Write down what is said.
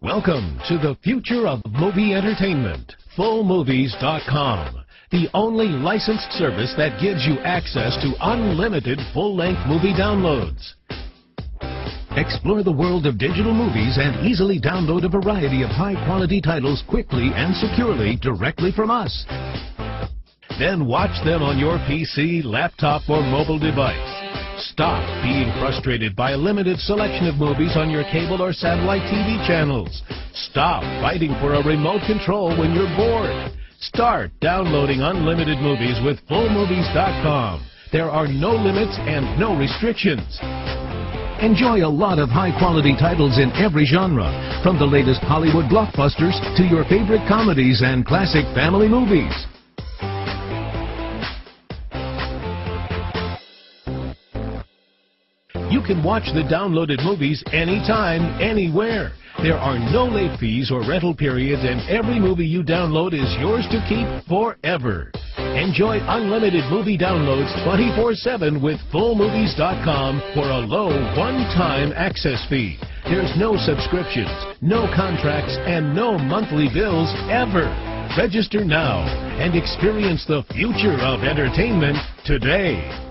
Welcome to the future of movie entertainment. FullMovies.com, the only licensed service that gives you access to unlimited full-length movie downloads. Explore the world of digital movies and easily download a variety of high-quality titles quickly and securely directly from us. Then watch them on your PC, laptop, or mobile device. Stop being frustrated by a limited selection of movies on your cable or satellite TV channels. Stop fighting for a remote control when you're bored. Start downloading unlimited movies with FullMovies.com. There are no limits and no restrictions. Enjoy a lot of high-quality titles in every genre, from the latest Hollywood blockbusters to your favorite comedies and classic family movies. You can watch the downloaded movies anytime, anywhere. There are no late fees or rental periods, and every movie you download is yours to keep forever. Enjoy unlimited movie downloads 24-7 with FullMovies.com for a low one-time access fee. There's no subscriptions, no contracts, and no monthly bills ever. Register now and experience the future of entertainment today.